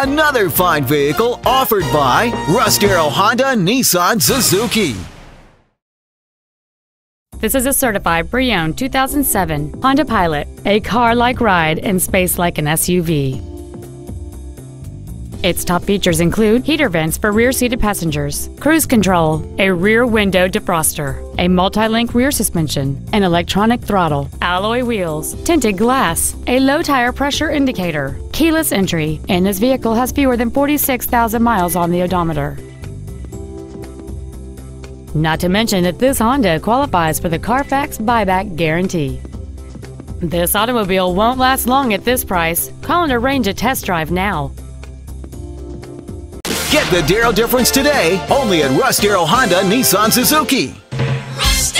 Another fine vehicle offered by Russ Darrow Honda Nissan Suzuki. This is a certified pre-owned 2007 Honda Pilot, a car-like ride in space like an SUV. Its top features include heater vents for rear-seated passengers, cruise control, a rear window defroster, a multi-link rear suspension, an electronic throttle, alloy wheels, tinted glass, a low tire pressure indicator, keyless entry, and this vehicle has fewer than 46,000 miles on the odometer. Not to mention that this Honda qualifies for the Carfax buyback guarantee. This automobile won't last long at this price. Call and arrange a test drive now. Get the Darrow difference today only at Russ Darrow Honda Nissan Suzuki. Russ